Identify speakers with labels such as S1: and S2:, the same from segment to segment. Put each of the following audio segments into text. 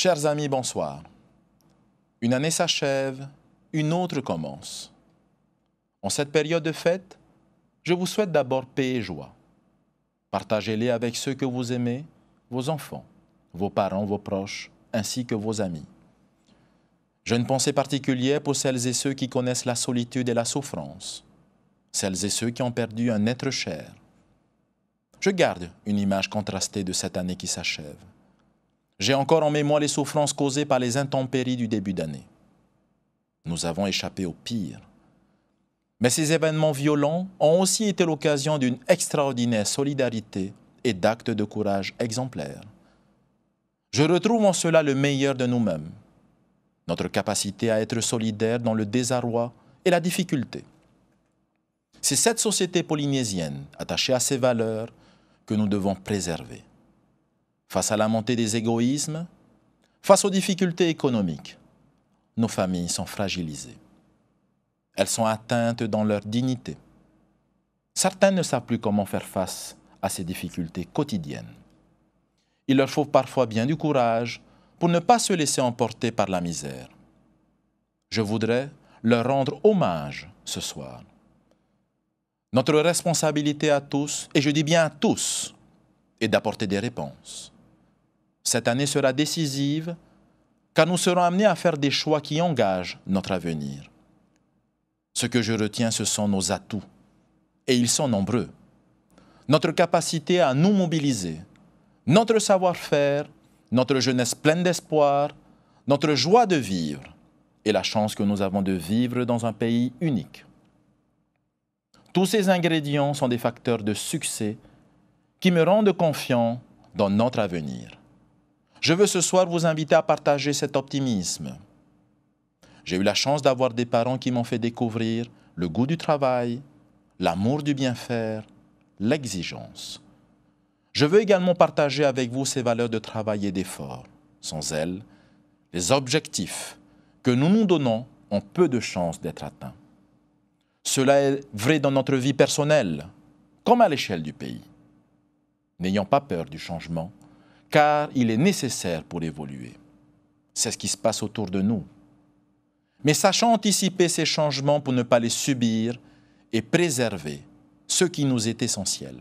S1: Chers amis, bonsoir. Une année s'achève, une autre commence. En cette période de fête, je vous souhaite d'abord paix et joie. Partagez-les avec ceux que vous aimez, vos enfants, vos parents, vos proches, ainsi que vos amis. J'ai une pensée particulière pour celles et ceux qui connaissent la solitude et la souffrance, celles et ceux qui ont perdu un être cher. Je garde une image contrastée de cette année qui s'achève. J'ai encore en mémoire les souffrances causées par les intempéries du début d'année. Nous avons échappé au pire. Mais ces événements violents ont aussi été l'occasion d'une extraordinaire solidarité et d'actes de courage exemplaires. Je retrouve en cela le meilleur de nous-mêmes, notre capacité à être solidaires dans le désarroi et la difficulté. C'est cette société polynésienne, attachée à ses valeurs, que nous devons préserver. Face à la montée des égoïsmes, face aux difficultés économiques, nos familles sont fragilisées. Elles sont atteintes dans leur dignité. Certains ne savent plus comment faire face à ces difficultés quotidiennes. Il leur faut parfois bien du courage pour ne pas se laisser emporter par la misère. Je voudrais leur rendre hommage ce soir. Notre responsabilité à tous, et je dis bien à tous, est d'apporter des réponses. Cette année sera décisive car nous serons amenés à faire des choix qui engagent notre avenir. Ce que je retiens, ce sont nos atouts, et ils sont nombreux. Notre capacité à nous mobiliser, notre savoir-faire, notre jeunesse pleine d'espoir, notre joie de vivre et la chance que nous avons de vivre dans un pays unique. Tous ces ingrédients sont des facteurs de succès qui me rendent confiant dans notre avenir. Je veux ce soir vous inviter à partager cet optimisme. J'ai eu la chance d'avoir des parents qui m'ont fait découvrir le goût du travail, l'amour du bien faire, l'exigence. Je veux également partager avec vous ces valeurs de travail et d'effort. Sans elles, les objectifs que nous nous donnons ont peu de chances d'être atteints. Cela est vrai dans notre vie personnelle, comme à l'échelle du pays. N'ayons pas peur du changement, car il est nécessaire pour évoluer. C'est ce qui se passe autour de nous. Mais sachons anticiper ces changements pour ne pas les subir et préserver ce qui nous est essentiel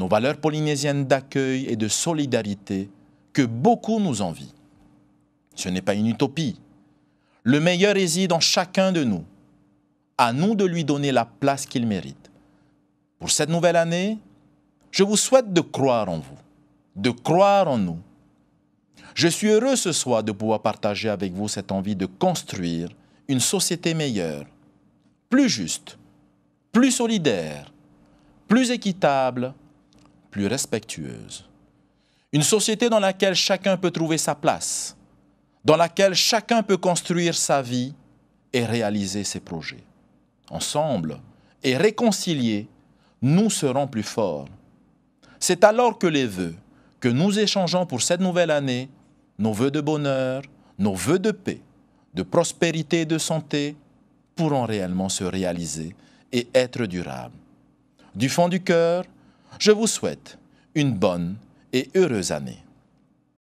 S1: nos valeurs polynésiennes d'accueil et de solidarité que beaucoup nous envient. Ce n'est pas une utopie. Le meilleur réside en chacun de nous. À nous de lui donner la place qu'il mérite. Pour cette nouvelle année, je vous souhaite de croire en vous, de croire en nous. Je suis heureux ce soir de pouvoir partager avec vous cette envie de construire une société meilleure, plus juste, plus solidaire, plus équitable plus respectueuse. Une société dans laquelle chacun peut trouver sa place, dans laquelle chacun peut construire sa vie et réaliser ses projets. Ensemble et réconciliés, nous serons plus forts. C'est alors que les vœux que nous échangeons pour cette nouvelle année, nos vœux de bonheur, nos vœux de paix, de prospérité et de santé, pourront réellement se réaliser et être durables. Du fond du cœur, je vous souhaite une bonne et heureuse année.